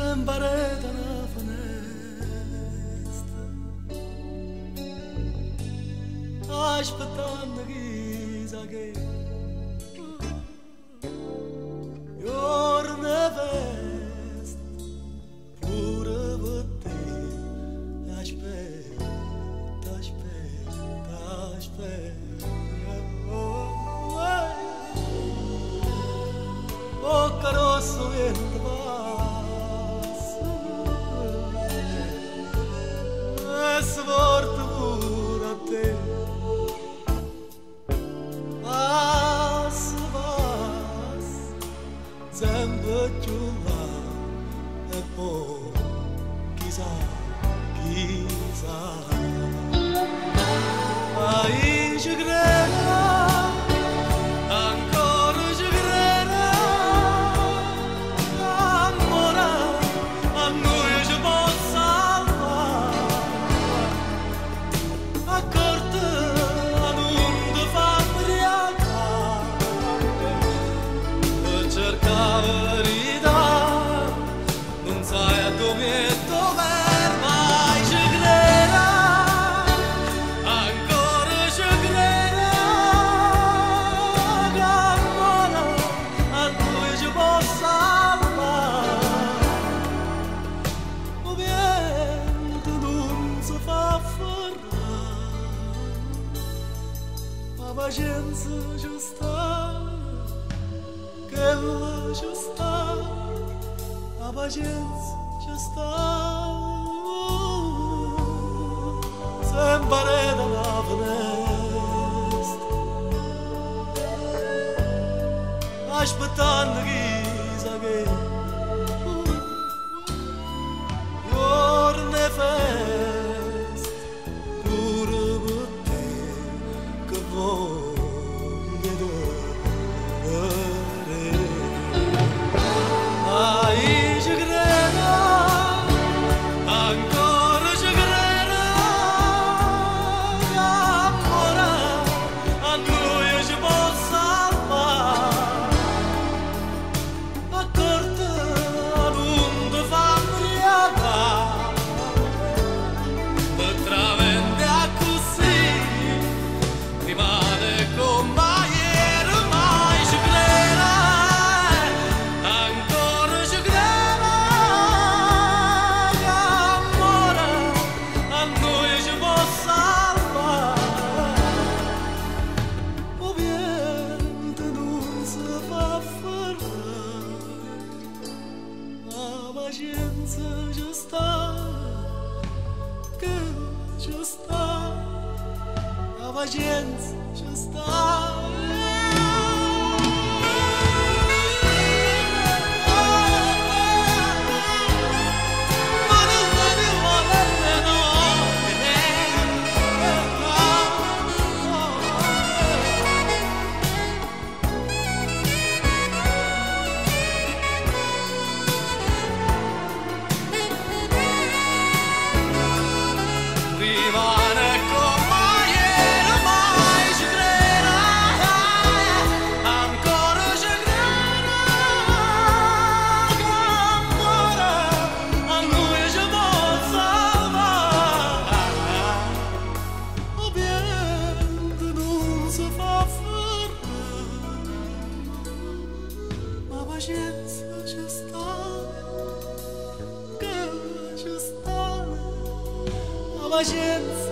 lambareda na finestra a espetar na guisa gay e na veste por abater às pés, às pés, às pés Oh, caroço, erro dan berjuang tepo kisah Abajenza justar, Kevla justar, Abajenza justa, Sem bareda la vnest Aș băta în riz Just stop. justa, a księdza justa. 对吧？我现。